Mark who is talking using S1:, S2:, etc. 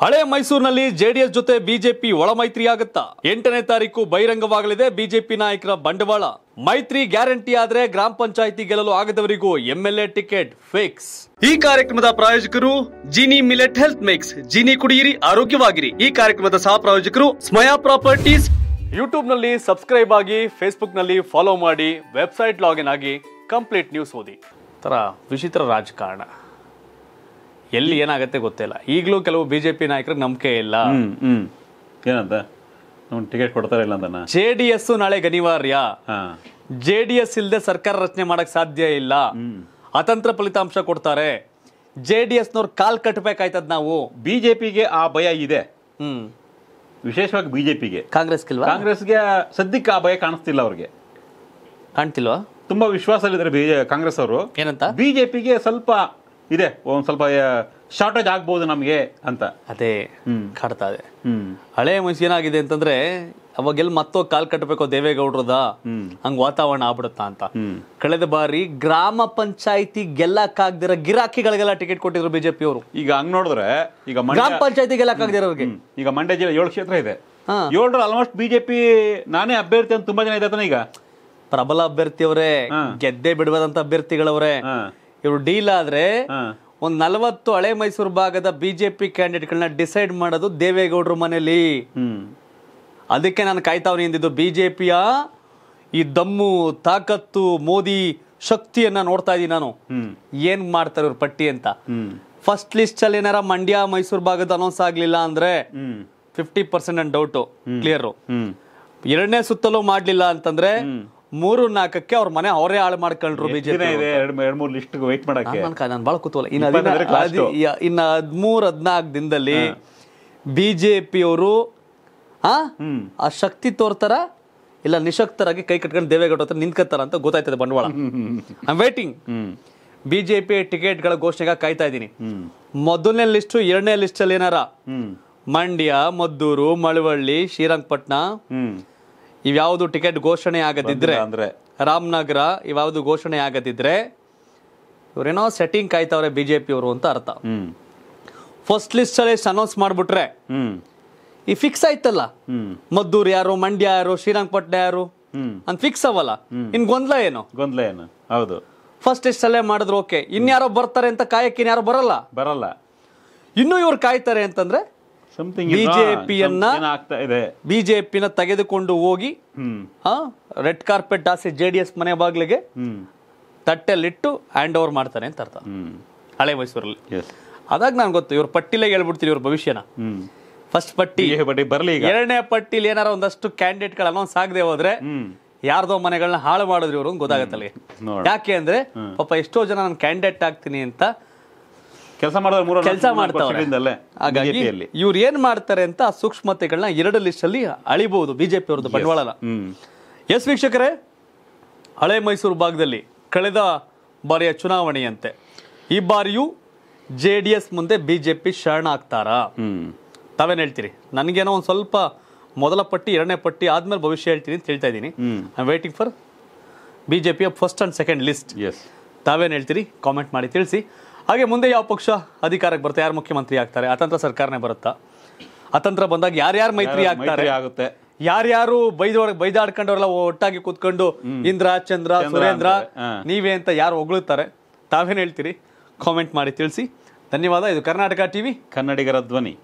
S1: ಹಳೆ ಮೈಸೂರಿನಲ್ಲಿ ಜೆಡಿಎಸ್ ಜೊತೆ ಬಿಜೆಪಿ ಒಳ ಮೈತ್ರಿ ಆಗುತ್ತಾ ಎಂಟನೇ ತಾರೀಕು ಬಹಿರಂಗವಾಗಲಿದೆ ಬಿಜೆಪಿ ನಾಯಕರ ಬಂಡವಾಳ. ಮೈತ್ರಿ ಗ್ಯಾರಂಟಿ ಆದ್ರೆ ಗ್ರಾಮ ಪಂಚಾಯಿತಿ ಗೆಲ್ಲಲು ಆಗದವರಿಗೂ ಎಂಎಲ್ಎ ಟಿಕೆಟ್ ಫಿಕ್ಸ್. ಈ ಕಾರ್ಯಕ್ರಮದ ಪ್ರಾಯೋಜಕರು Gini millet health mix. Gini ಕುಡಿಯಿರಿ ಆರೋಗ್ಯವಾಗಿರಿ. ಈ ಕಾರ್ಯಕ್ರಮದ ಸಹ ಪ್ರಾಯೋಜಕರು ಸ್ಮಯಾ ಪ್ರಾಪರ್ಟೀಸ್. ಯೂಟ್ಯೂಬ್ನಲ್ಲಿ ಸಬ್ಸ್ಕ್ರೈಬ್ ಆಗಿ ಫೇಸ್ಬುಕ್ನಲ್ಲಿ ಫಾಲೋ ಮಾಡಿ ವೆಬ್ಸೈಟ್ ಲಾಗಿನ್ ಆಗಿ ಕಂಪ್ಲೀಟ್ ನ್ಯೂಸ್ ಓದಿ. ತರ ವಿಚಿತ್ರ ರಾಜಕಾರಣ. ಎಲ್ಲಿ ಏನಾಗುತ್ತೆ ಗೊತ್ತಿಲ್ಲ. ಈಗಲೂ ಕೆಲವು ಬಿಜೆಪಿ ನಾಯಕರಿಗೆ ನಂಬಿಕೆ ಇಲ್ಲ.
S2: ಹ್ಮ್ ಏನಂತ? ಟಿಕೆಟ್ ಕೊಡ್ತಾರೆ ಇಲ್ಲ ಅಂತ
S1: ಜೆ ಡಿ ಎಸ್ ನಾಳೆ ಅನಿವಾರ್ಯ.
S2: ಹಾ.
S1: ಜೆ ಡಿ ಎಸ್ ಇಲ್ಲದೆ ಸರ್ಕಾರ ರಚನೆ ಮಾಡಕ್ ಸಾಧ್ಯ ಇಲ್ಲ. ಅತಂತ್ರ ಫಲಿತಾಂಶ ಕೊಡ್ತಾರೆ. ಜೆ ಡಿ ಎಸ್ನವ್ರು ಕಾಲ್ ಕಟ್ಟಬೇಕಾಯ್ತದ ನಾವು.
S2: ಬಿಜೆಪಿಗೆ ಆ ಭಯ ಇದೆ.
S1: ಹ್ಮ್.
S2: ವಿಶೇಷವಾಗಿ ಬಿಜೆಪಿಗೆ.
S1: ಕಾಂಗ್ರೆಸ್
S2: ಕಾಂಗ್ರೆಸ್ಗೆ ಸದ್ಯಕ್ಕೆ ಆ ಭಯ ಕಾಣಿಸ್ತಿಲ್ಲ ಅವ್ರಿಗೆ.
S1: ಕಾಣ್ತಿಲ್ವಾ?
S2: ತುಂಬಾ ವಿಶ್ವಾಸದಲ್ಲಿದ್ದಾರೆ ಬಿ ಕಾಂಗ್ರೆಸ್ ಅವರು
S1: ಏನಂತ?
S2: ಬಿಜೆಪಿಗೆ ಸ್ವಲ್ಪ ಇದೆ. ಒಂದ್ ಸ್ವಲ್ಪ ಶಾರ್ಟೇಜ್ ಆಗ್ಬೋದು ನಮಗೆ ಅಂತ.
S1: ಅದೇ
S2: ಹ್ಮ್.
S1: ಕಾಡ್ತಾ ಇದೆ.
S2: ಹ್ಮ್.
S1: ಹಳೆ ಮನುಷ್ಯ ಏನಾಗಿದೆ ಅಂತಂದ್ರೆ ಅವಾಗೆಲ್ಲ ಮತ್ತೋ ಕಾಲ್ ಕಟ್ಟಬೇಕು ದೇವೇಗೌಡ್ರದ. ಹಂಗ ವಾತಾವರಣ ಆಗ್ಬಿಡುತ್ತಾ ಅಂತ. ಕಳೆದ ಬಾರಿ ಗ್ರಾಮ ಪಂಚಾಯಿತಿ ಗೆಲ್ಲಕ್ಕಾಗ್ದಿರ ಗಿರಾಕಿಗಳಿಗೆಲ್ಲ ಟಿಕೆಟ್ ಕೊಟ್ಟಿದ್ರು ಬಿಜೆಪಿ ಅವರು
S2: ಈಗ ಹಂಗ್ ನೋಡಿದ್ರೆ ಈಗ
S1: ಗ್ರಾಮ ಪಂಚಾಯತಿ ಗೆಲ್ಲಕ್ಕಾಗ್ದಿರೋರಿಗೆ.
S2: ಈಗ ಮಂಡ್ಯ ಜಿಲ್ಲೆ ಏಳು ಕ್ಷೇತ್ರ ಇದೆ. ಏಳರ ಆಲ್ಮೋಸ್ಟ್ ಬಿಜೆಪಿ ನಾನೇ ಅಭ್ಯರ್ಥಿ ಅಂತ ತುಂಬಾ ಜನ ಇದೆ ಈಗ.
S1: ಪ್ರಬಲ ಅಭ್ಯರ್ಥಿಯವರೇ. ಗೆದ್ದೆ ಬಿಡುವಂತ ಅಭ್ಯರ್ಥಿಗಳವರೇ. ಇವರು ಡೀಲ್ ಆದ್ರೆ ಒಂದ್ ನಲವತ್ತು ಹಳೆ ಮೈಸೂರು ಭಾಗದ ಬಿಜೆಪಿ ಕ್ಯಾಂಡಿಡೇಟ್ಗಳನ್ನ ಡಿಸೈಡ್ ಮಾಡೋದು ದೇವೇಗೌಡರ ಮನೇಲಿ. ಅದಕ್ಕೆ ನಾನು ಕಾಯ್ತಾವ್ ಎಂದಿದ್ದು ಬಿಜೆಪಿಯ ಈ ದಮ್ಮು ತಾಕತ್ತು ಮೋದಿ ಶಕ್ತಿಯನ್ನ ನೋಡ್ತಾ ಇದೀನಿ ನಾನು. ಏನ್ ಮಾಡ್ತಾರೆ ಇವ್ರ ಪಟ್ಟಿ ಅಂತ? ಫಸ್ಟ್ ಲಿಸ್ಟ್ ಅಲ್ಲಿ ಏನಾರ ಮಂಡ್ಯ ಮೈಸೂರು ಭಾಗದ ಅನೌನ್ಸ್ ಆಗ್ಲಿಲ್ಲ ಅಂದ್ರೆ fifty percent doubt doubt clear ಎರಡನೇ ಸುತ್ತಲೂ ಮಾಡ್ಲಿಲ್ಲ ಅಂತಂದ್ರೆ ಮೂರು ನಾಲ್ಕಕ್ಕೆ ಅವ್ರ ಮನೆ ಅವರೇ ಹಾಳು ಮಾಡ್ಕೊಂಡ್ರು ಬಿಜೆಪಿ
S2: ಎರಡ್ ಎರಡ್ ಮೂರ್ ಲಿಸ್ಟ್ ವೆಯ್ಟ್ ಮಾಡಕ್ಕೆ.
S1: ನಾನು ಬಹಳ ಕುತೂಹಲ ಇನ್ನು ಹದಿಮೂರ್ ಹದಿನಾಲ್ಕು ದಿನದಲ್ಲಿ ಬಿಜೆಪಿ ಅವರು ಆ? ಶಕ್ತಿ ತೋರ್ತಾರ? ಇಲ್ಲ ನಿಶಕ್ತರಾಗಿ ಕೈ ಕಟ್ಕೊಂಡು ದೇವೇಗೌಡ ಹತ್ರ ನಿಂತ್ಕತ್ತಾರ ಅಂತ ಗೊತ್ತಾಯ್ತದೆ ಬಂಡವಾಳ. ಐ ವೇಟಿಂಗ್ ಬಿಜೆಪಿ ಟಿಕೆಟ್ಗಳ ಘೋಷಣೆಗೆ ಕಾಯ್ತಾ ಇದ್ದೀನಿ. ಮೊದಲನೇ ಲಿಸ್ಟು ಎರಡನೇ ಲಿಸ್ಟ್ ಅಲ್ಲಿ ಏನಾರ? ಮಂಡ್ಯ ಮದ್ದೂರು ಮಳವಳ್ಳಿ ಶ್ರೀರಂಗಪಟ್ಟಣ ಇವ್ಯಾವುದು ಟಿಕೆಟ್ ಘೋಷಣೆ ಆಗದಿದ್ರೆ
S2: ಅಂದ್ರೆ.
S1: ರಾಮನಗರ ಇವ್ಯಾವುದು ಘೋಷಣೆ ಆಗದಿದ್ರೆ ಇವರೇನೋ ಸೆಟ್ಟಿಂಗ್ ಕಾಯ್ತಾವ್ರೆ ಬಿಜೆಪಿ ಅವರು ಅಂತ ಅರ್ಥ.
S2: ಹ್ಮ್.
S1: ಫಸ್ಟ್ ಲಿಸ್ಟ್ ಅಲ್ಲಿ ಅನೌನ್ಸ್ ಮಾಡ್ಬಿಟ್ರೆ
S2: ಹ್ಮ್.
S1: ಈ ಫಿಕ್ಸ್ ಆಯ್ತಲ್ಲ? ಮದ್ದೂರು ಯಾರು ಮಂಡ್ಯ ಯಾರು ಶ್ರೀರಂಗಪಟ್ಟಣ ಯಾರು? ಅಂತ ಫಿಕ್ಸ್ ಅವಲ್ಲ? ಇನ್ ಗೊಂದಲ ಏನು?
S2: ಗೊಂದಲ ಏನು? ಹೌದು.
S1: ಫಸ್ಟ್ ಲಿಸ್ಟ್ ಅಲ್ಲೇ ಮಾಡಿದ್ರು ಓಕೆ ಇನ್ಯಾರೋ ಬರ್ತಾರೆ ಅಂತ ಕಾಯಕ್ಕೆ ಇನ್ಯಾರೋ ಬರಲ್ಲ?
S2: ಬರಲ್ಲ.
S1: ಇನ್ನು ಇವ್ರು ಕಾಯ್ತಾರೆ ಅಂತಂದ್ರೆ
S2: ಇದೆ.
S1: ಬಿಜೆಪಿನ ತೆಗೆದುಕೊಂಡು ಹೋಗಿ ರೆಡ್ ಕಾರ್ಪೆಟ್ ಆಸೆ ಜೆ ಡಿ ಎಸ್ ಮನೆ ಬಾಗಿಲಿಗೆ
S2: ತಟ್ಟೆಲ್ಲಿಟ್ಟು
S1: ತಟ್ಟೆಲಿಟ್ಟು ಹ್ಯಾಂಡ್ ಓವರ್ ಮಾಡ್ತಾರೆ ಅಂತ ಅರ್ಥ. ಹಳೆ ಮೈಸೂರಲ್ಲಿ. ಅದಾಗ ನಾನು ಗೊತ್ತು ಇವ್ರ ಪಟ್ಟಿಲೇ ಹೇಳ್ಬಿಡ್ತೀನಿ ಇವ್ರ ಭವಿಷ್ಯನ. ಫಸ್ಟ್ ಪಟ್ಟಿ.
S2: ಬರಲಿ
S1: ಎರಡನೇ ಪಟ್ಟಿಲಿ ಏನಾರ ಒಂದಷ್ಟು ಕ್ಯಾಂಡಿಡೇಟ್ಗಳು ಅನೌನ್ಸ್ ಆಗದೆ ಹೋದ್ರೆ ಯಾರ್ದೋ ಮನೆಗಳನ್ನ ಹಾಳು ಮಾಡಿದ್ರು ಇವರು ಗೊತ್ತಾಗತ್ತಲ್ಲಿ. ಯಾಕೆ ಅಂದ್ರೆ ಪಾಪ ಎಷ್ಟೋ ಜನ ನಾನು ಕ್ಯಾಂಡಿಡೇಟ್ ಆಗ್ತೀನಿ ಅಂತ
S2: ಕೆಲಸ ಮಾಡಿದ್ರೆ
S1: ಕೆಲಸ ಮಾಡ್ತಾವ್ರೆ. ಹಾಗಾಗಿ ಇವ್ರು ಏನ್ ಮಾಡ್ತಾರೆ ಅಂತ ಸೂಕ್ಷ್ಮತೆಗಳನ್ನ ಎರಡು ಲಿಸ್ಟ್ ಅಲ್ಲಿ ಅಳಿಬಹುದು ಬಿಜೆಪಿ ಅವ್ರದ್ದು
S2: ಬಂಡವಾಳ
S1: ಎಸ್ ವೀಕ್ಷಕರೇ ಹಳೆ ಮೈಸೂರು ಭಾಗದಲ್ಲಿ ಕಳೆದ ಬಾರಿಯ ಚುನಾವಣೆಯಂತೆ ಈ ಬಾರಿಯೂ ಜೆ ಡಿ ಎಸ್ ಮುಂದೆ ಬಿಜೆಪಿ ಶರಣ ಆಗ್ತಾರಾ? ತಾವೇನು ಹೇಳ್ತೀರಿ? ನನಗೇನೋ ಒಂದು ಸ್ವಲ್ಪ ಮೊದಲ ಪಟ್ಟಿ ಎರಡನೇ ಪಟ್ಟಿ ಆದ್ಮೇಲೆ ಭವಿಷ್ಯ ಹೇಳ್ತೀನಿ ಅಂತ ಹೇಳ್ತಾ ಇದ್ದೀನಿ. I waiting for B J ಪಿಯ ಫಸ್ಟ್ ಆ್ಯಂಡ್ ಸೆಕೆಂಡ್ ಲಿಸ್ಟ್
S2: ಎಸ್
S1: ತಾವೇನು ಹೇಳ್ತೀರಿ? ಕಾಮೆಂಟ್ ಮಾಡಿ ತಿಳಿಸಿ. ಹಾಗೆ ಮುಂದೆ ಯಾವ ಪಕ್ಷ ಅಧಿಕಾರಕ್ಕೆ ಬರುತ್ತೆ? ಯಾರು ಮುಖ್ಯಮಂತ್ರಿ ಆಗ್ತಾರೆ? ಅತಂತ್ರ ಸರ್ಕಾರನೇ ಬರುತ್ತಾ? ಅತಂತ್ರ ಬಂದಾಗ ಯಾರ್ಯಾರು ಮೈತ್ರಿ ಆಗ್ತಾರೆ?
S2: ಆಗುತ್ತೆ.
S1: ಯಾರ್ಯಾರು ಬೈದ ಬೈದಾಡ್ಕೊಂಡವ್ರೆಲ್ಲ ಒಟ್ಟಾಗಿ ಕೂತ್ಕೊಂಡು ಇಂದ್ರ ಚಂದ್ರ ಸುರೇಂದ್ರ ನೀವೇ ಅಂತ ಯಾರು ಹೊಗಳುತ್ತಾರೆ? ತಾವೇನು ಹೇಳ್ತೀರಿ? ಕಾಮೆಂಟ್ ಮಾಡಿ ತಿಳಿಸಿ. ಧನ್ಯವಾದ. ಇದು ಕರ್ನಾಟಕ ಟಿವಿ.
S2: ಕನ್ನಡಿಗರ ಧ್ವನಿ.